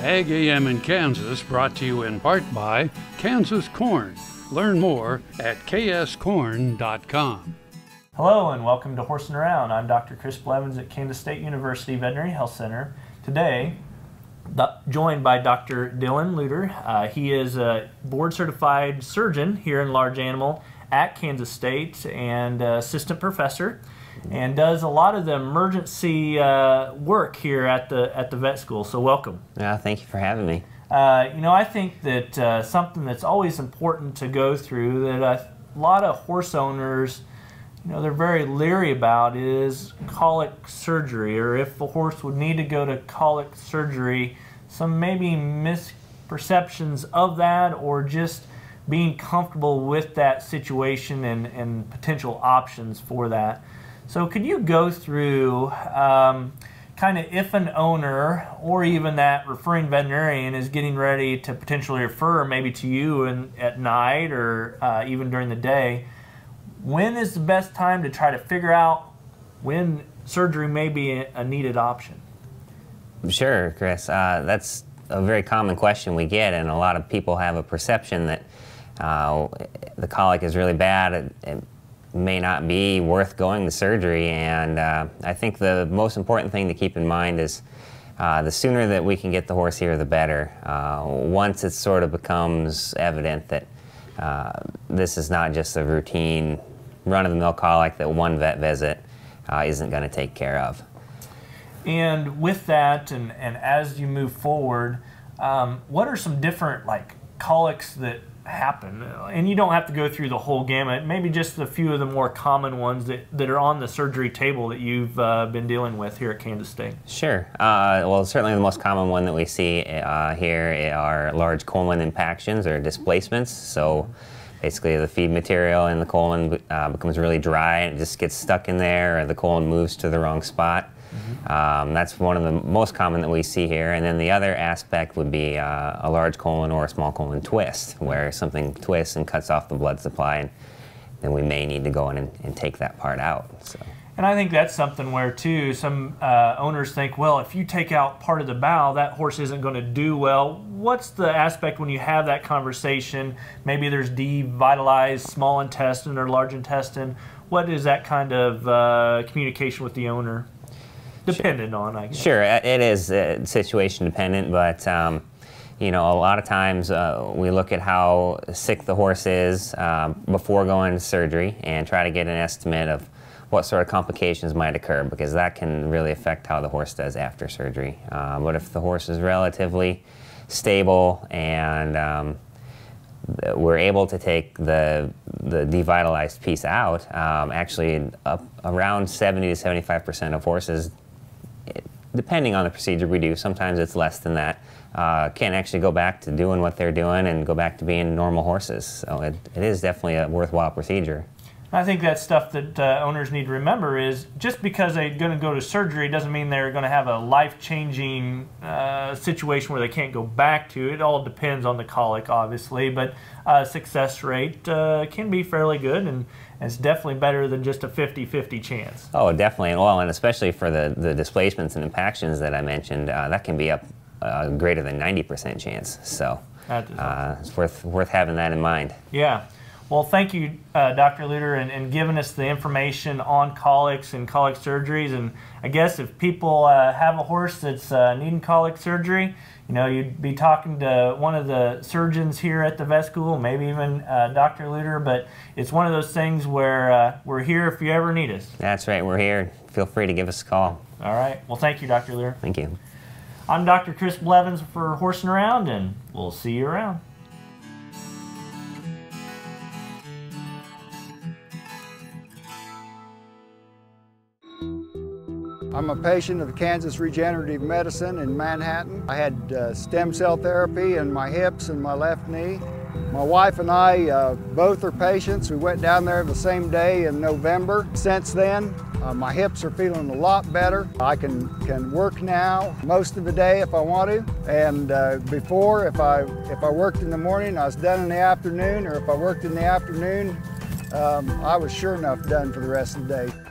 Ag AM in Kansas brought to you in part by Kansas Corn. Learn more at kscorn.com. Hello and welcome to Horsing Around. I'm Dr. Chris Blevins at Kansas State University Veterinary Health Center. Today, joined by Dr. Dylan Lutter. Uh, he is a board certified surgeon here in large animal at Kansas State and uh, assistant professor and does a lot of the emergency uh, work here at the at the vet school. So welcome. Yeah, thank you for having me. Uh, you know, I think that uh, something that's always important to go through that a lot of horse owners, you know, they're very leery about is colic surgery, or if a horse would need to go to colic surgery, some maybe misperceptions of that, or just being comfortable with that situation and, and potential options for that. So could you go through um, kind of if an owner or even that referring veterinarian is getting ready to potentially refer maybe to you in, at night or uh, even during the day, when is the best time to try to figure out when surgery may be a needed option? Sure, Chris. Uh, that's a very common question we get, and a lot of people have a perception that uh, the colic is really bad. It, it may not be worth going to surgery. And uh, I think the most important thing to keep in mind is uh, the sooner that we can get the horse here, the better. Uh, once it sort of becomes evident that uh, this is not just a routine run-of-the-mill colic that one vet visit uh, isn't going to take care of. And with that, and, and as you move forward, um, what are some different like colics that happen. And you don't have to go through the whole gamut, maybe just a few of the more common ones that, that are on the surgery table that you've uh, been dealing with here at Kansas State. Sure. Uh, well, certainly the most common one that we see uh, here are large colon impactions or displacements. So basically the feed material in the colon uh, becomes really dry and it just gets stuck in there or the colon moves to the wrong spot. Mm-hmm. Um, that's one of the most common that we see here. And then the other aspect would be uh, a large colon or a small colon twist, where something twists and cuts off the blood supply, and then we may need to go in and, and take that part out. So. And I think that's something where, too, some uh, owners think, well, if you take out part of the bowel, that horse isn't going to do well. What's the aspect when you have that conversation? Maybe there's devitalized small intestine or large intestine. What is that kind of uh, communication with the owner? Dependent on, I guess. Sure, it is uh, situation dependent, but um, you know, a lot of times uh, we look at how sick the horse is um, before going to surgery and try to get an estimate of what sort of complications might occur because that can really affect how the horse does after surgery. Uh, but if the horse is relatively stable and um, we're able to take the the devitalized piece out. Um, actually, up around 70 to 75 percent of horses depending on the procedure we do, sometimes it's less than that, uh, can actually go back to doing what they're doing and go back to being normal horses. So it, it is definitely a worthwhile procedure. I think that's stuff that uh, owners need to remember is just because they're going to go to surgery doesn't mean they're going to have a life-changing uh, situation where they can't go back to. It all depends on the colic, obviously, but uh, success rate uh, can be fairly good, and, and, it's definitely better than just a 50-50 chance. Oh, definitely, and well, and especially for the, the displacements and impactions that I mentioned, uh, that can be up uh, greater than 90% chance. So it's worth worth having that in mind. Yeah. Well, thank you, uh, Dr. Lutter, and, and, giving us the information on colics and colic surgeries. And I guess if people uh, have a horse that's uh, needing colic surgery, you know, you'd be talking to one of the surgeons here at the vet school, maybe even uh, Dr. Lutter. But it's one of those things where uh, we're here if you ever need us. That's right, we're here. Feel free to give us a call. All right. Well, thank you, Dr. Lutter. Thank you. I'm Dr. Chris Blevins for Horsing Around, and we'll see you around. I'm a patient of Kansas Regenerative Medicine in Manhattan. I had uh, stem cell therapy in my hips and my left knee. My wife and I uh, both are patients. We went down there the same day in November. Since then, uh, my hips are feeling a lot better. I can, can work now most of the day if I want to. And uh, before, if I, if I worked in the morning, I was done in the afternoon, or if I worked in the afternoon, um, I was sure enough done for the rest of the day.